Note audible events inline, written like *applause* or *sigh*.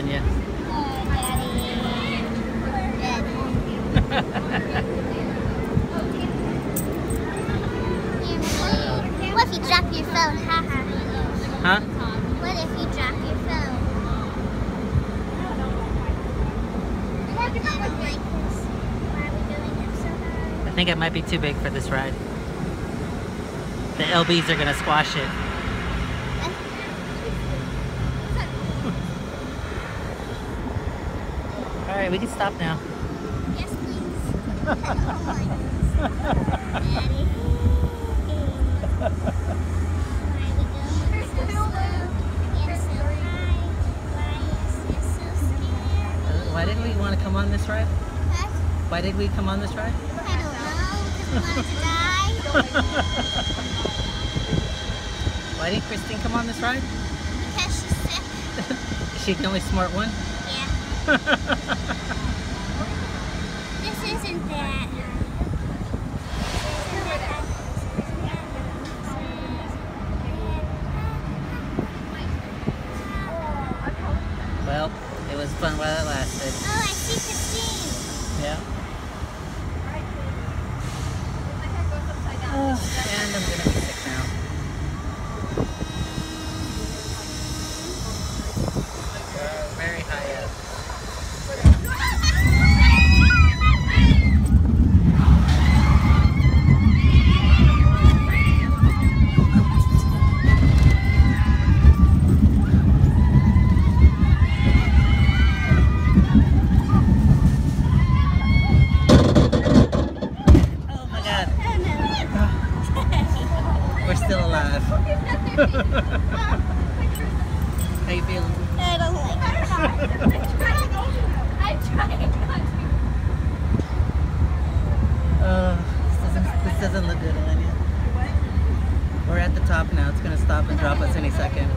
than you. what if you drop your phone? Huh? What if you drop your phone? I think it might be too big for this ride. The LBs are going to squash it. All right, we can stop now. Yes, please. Why didn't we want to come on this ride? Why did we come on this ride? Why didn't Christine come on this ride? *laughs* Is she the only smart one? this isn't that. Well, it was fun while it lasted. Oh, I see the scene. Yeah. Oh, and I'm gonna *laughs* How you feeling? I don't like it. I tried not to. Uh, this doesn't, look good, Olivia. We're at the top now. It's going to stop and drop us any second.